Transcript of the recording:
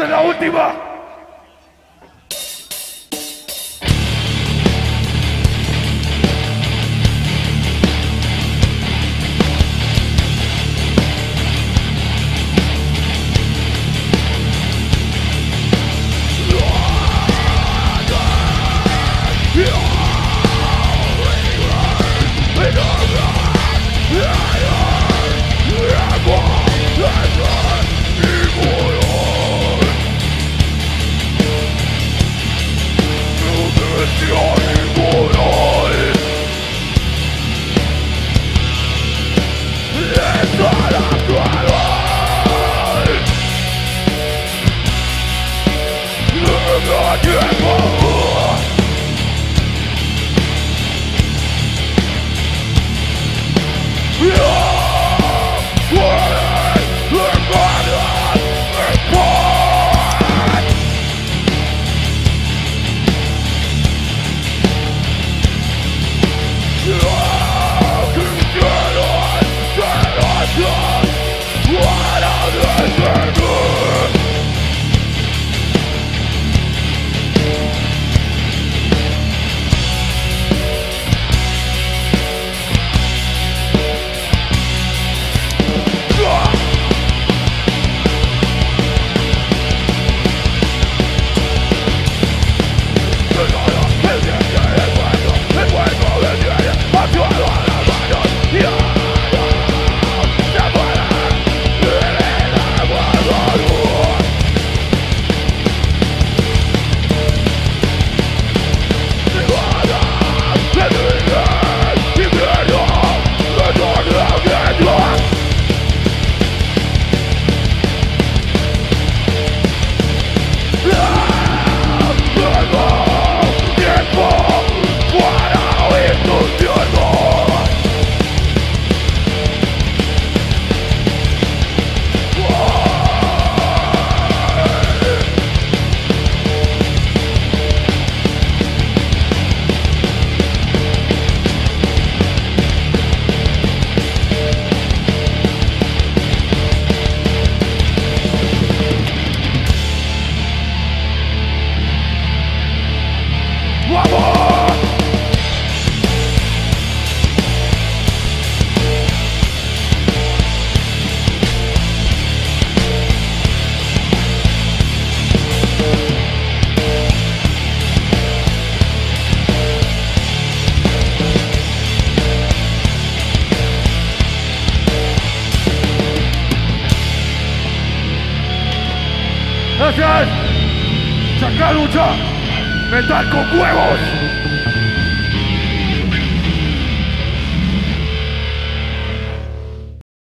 ¡Esta es la última! 刹那间，你我结伴。Gracias. lucha. Metal con huevos.